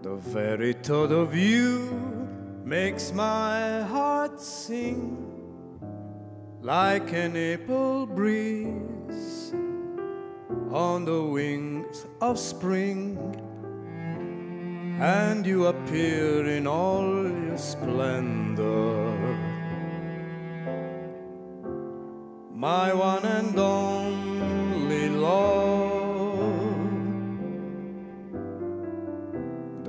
The very thought of you makes my heart sing like an April breeze on the wings of spring, and you appear in all your splendor. My one and only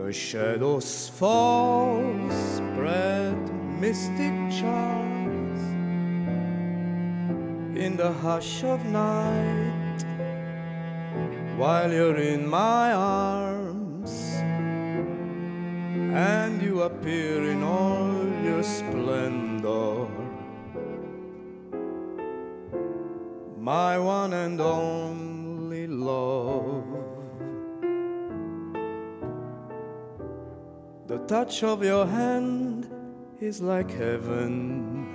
The shadows fall, spread mystic charms in the hush of night while you're in my arms and you appear in all your splendor. My one and only love. Touch of your hand is like heaven.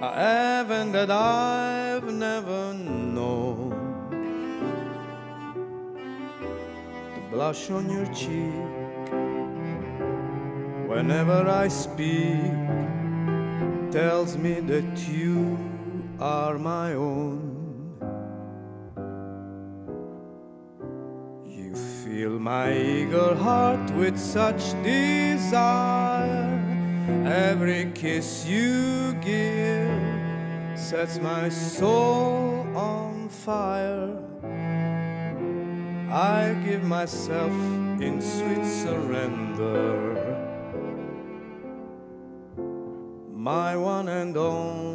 A heaven that I've never known. The blush on your cheek whenever I speak tells me that you are my own. You fill my eager heart with such desire. Every kiss you give sets my soul on fire. I give myself in sweet surrender. My one and only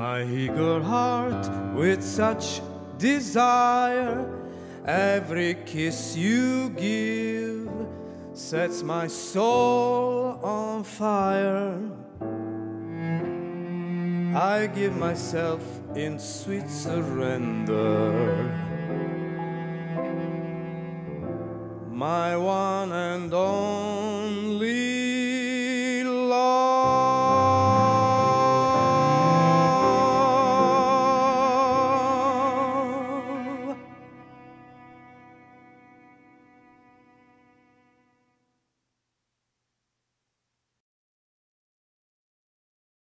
my eager heart with such desire. Every kiss you give sets my soul on fire. I give myself in sweet surrender. My one and only